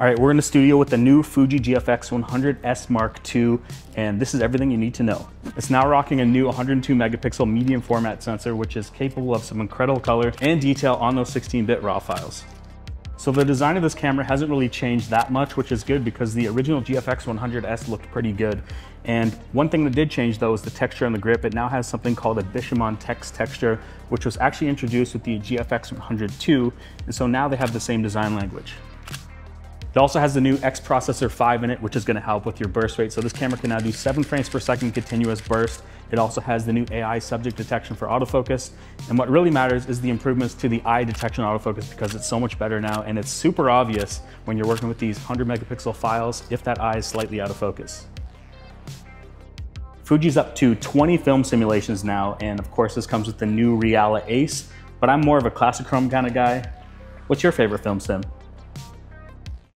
All right, we're in the studio with the new Fuji GFX 100S Mark II, and this is everything you need to know. It's now rocking a new 102 megapixel medium format sensor, which is capable of some incredible color and detail on those 16-bit RAW files. So the design of this camera hasn't really changed that much, which is good because the original GFX 100S looked pretty good. And one thing that did change though is the texture on the grip. It now has something called a Bishamon Tex texture, which was actually introduced with the GFX 100 II. And so now they have the same design language. It also has the new X Processor 5 in it, which is gonna help with your burst rate. So this camera can now do seven frames per second continuous burst. It also has the new AI subject detection for autofocus. And what really matters is the improvements to the eye detection autofocus because it's so much better now and it's super obvious when you're working with these 100 megapixel files if that eye is slightly out of focus. Fuji's up to 20 film simulations now, and of course this comes with the new Reala Ace, but I'm more of a classic chrome kind of guy. What's your favorite film sim?